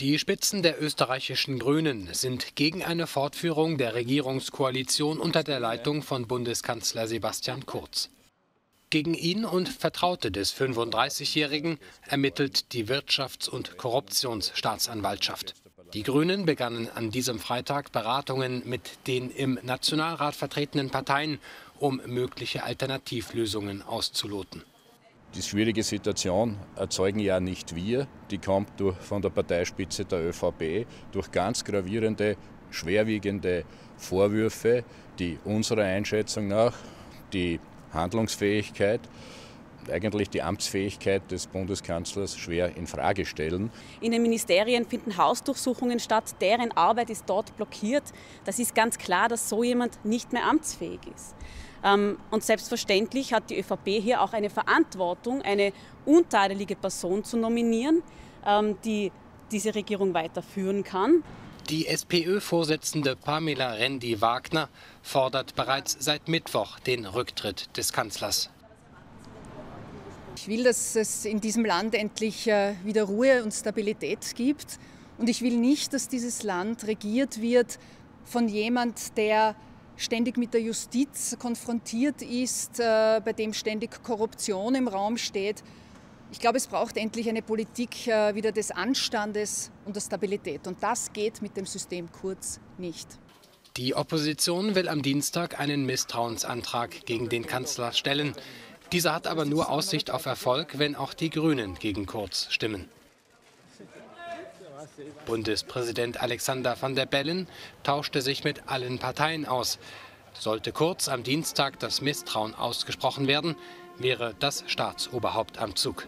Die Spitzen der österreichischen Grünen sind gegen eine Fortführung der Regierungskoalition unter der Leitung von Bundeskanzler Sebastian Kurz. Gegen ihn und Vertraute des 35-Jährigen ermittelt die Wirtschafts- und Korruptionsstaatsanwaltschaft. Die Grünen begannen an diesem Freitag Beratungen mit den im Nationalrat vertretenen Parteien, um mögliche Alternativlösungen auszuloten. Die schwierige Situation erzeugen ja nicht wir, die kommt durch, von der Parteispitze der ÖVP durch ganz gravierende, schwerwiegende Vorwürfe, die unserer Einschätzung nach die Handlungsfähigkeit eigentlich die Amtsfähigkeit des Bundeskanzlers schwer in Frage stellen. In den Ministerien finden Hausdurchsuchungen statt, deren Arbeit ist dort blockiert. Das ist ganz klar, dass so jemand nicht mehr amtsfähig ist. Ähm, und selbstverständlich hat die ÖVP hier auch eine Verantwortung, eine untadelige Person zu nominieren, ähm, die diese Regierung weiterführen kann. Die SPÖ-Vorsitzende Pamela Rendi-Wagner fordert bereits seit Mittwoch den Rücktritt des Kanzlers. Ich will, dass es in diesem Land endlich äh, wieder Ruhe und Stabilität gibt. Und ich will nicht, dass dieses Land regiert wird von jemand, der ständig mit der Justiz konfrontiert ist, äh, bei dem ständig Korruption im Raum steht. Ich glaube, es braucht endlich eine Politik äh, wieder des Anstandes und der Stabilität. Und das geht mit dem System Kurz nicht. Die Opposition will am Dienstag einen Misstrauensantrag gegen den Kanzler stellen. Dieser hat aber nur Aussicht auf Erfolg, wenn auch die Grünen gegen Kurz stimmen. Bundespräsident Alexander van der Bellen tauschte sich mit allen Parteien aus. Sollte kurz am Dienstag das Misstrauen ausgesprochen werden, wäre das Staatsoberhaupt am Zug.